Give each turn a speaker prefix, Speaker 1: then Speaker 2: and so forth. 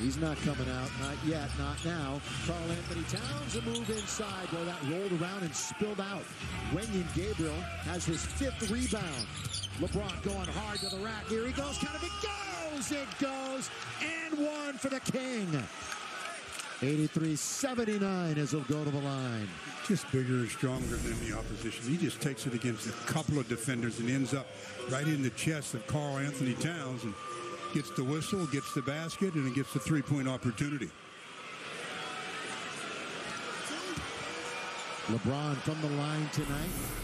Speaker 1: He's not coming out. Not yet. Not now. Karl-Anthony Towns a move inside. Well, that rolled around and spilled out. Wenyen Gabriel has his fifth rebound. LeBron going hard to the rack. Here he goes. Kind of it goes. It goes. And one for the King. 83-79 as he'll go to the line.
Speaker 2: Just bigger and stronger than the opposition. He just takes it against a couple of defenders and ends up right in the chest of Karl-Anthony Towns and gets the whistle, gets the basket, and it gets the three-point opportunity.
Speaker 1: LeBron from the line tonight.